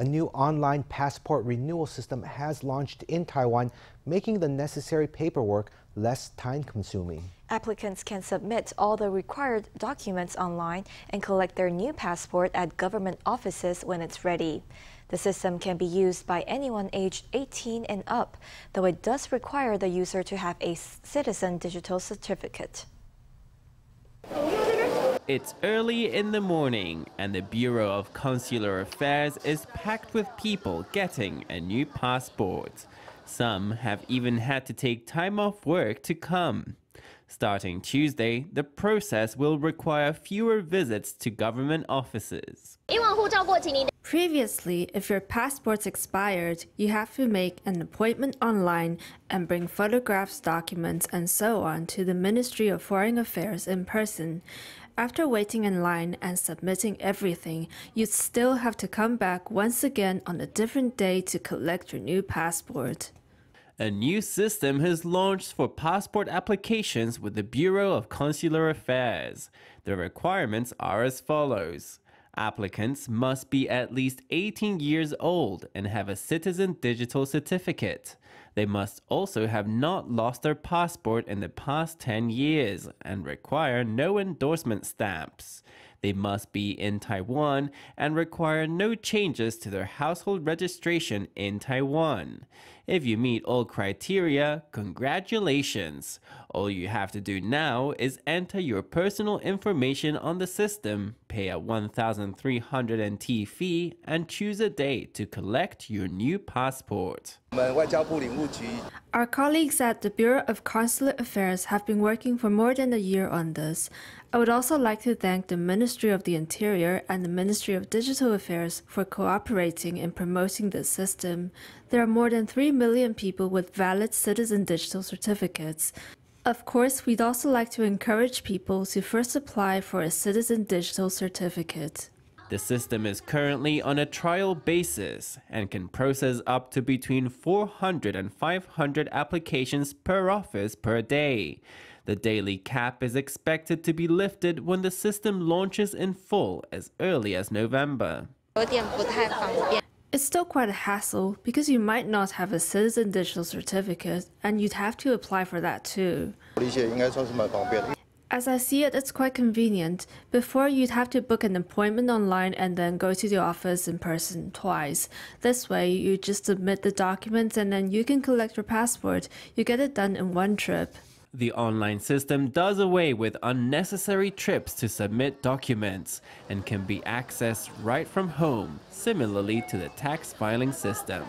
A new online passport renewal system has launched in Taiwan, making the necessary paperwork less time consuming. Applicants can submit all the required documents online and collect their new passport at government offices when it's ready. The system can be used by anyone aged 18 and up, though it does require the user to have a citizen digital certificate. It's early in the morning, and the Bureau of Consular Affairs is packed with people getting a new passport. Some have even had to take time off work to come. Starting Tuesday, the process will require fewer visits to government offices. Previously, if your passport's expired, you have to make an appointment online and bring photographs, documents, and so on to the Ministry of Foreign Affairs in person. After waiting in line and submitting everything, you'd still have to come back once again on a different day to collect your new passport. A new system has launched for passport applications with the Bureau of Consular Affairs. The requirements are as follows. Applicants must be at least 18 years old and have a citizen digital certificate. They must also have not lost their passport in the past 10 years and require no endorsement stamps. They must be in Taiwan and require no changes to their household registration in Taiwan. If you meet all criteria, congratulations. All you have to do now is enter your personal information on the system, pay a 1,300 NT fee, and choose a date to collect your new passport. Our colleagues at the Bureau of Consular Affairs have been working for more than a year on this. I would also like to thank the Ministry of the Interior and the Ministry of Digital Affairs for cooperating in promoting this system. There are more than 3 million people with valid citizen digital certificates. Of course, we'd also like to encourage people to first apply for a citizen digital certificate. The system is currently on a trial basis and can process up to between 400 and 500 applications per office per day. The daily cap is expected to be lifted when the system launches in full as early as November. It's still quite a hassle because you might not have a citizen digital certificate and you'd have to apply for that too. As I see it, it's quite convenient. Before, you'd have to book an appointment online and then go to the office in person twice. This way, you just submit the documents and then you can collect your passport. You get it done in one trip. The online system does away with unnecessary trips to submit documents and can be accessed right from home, similarly to the tax filing system.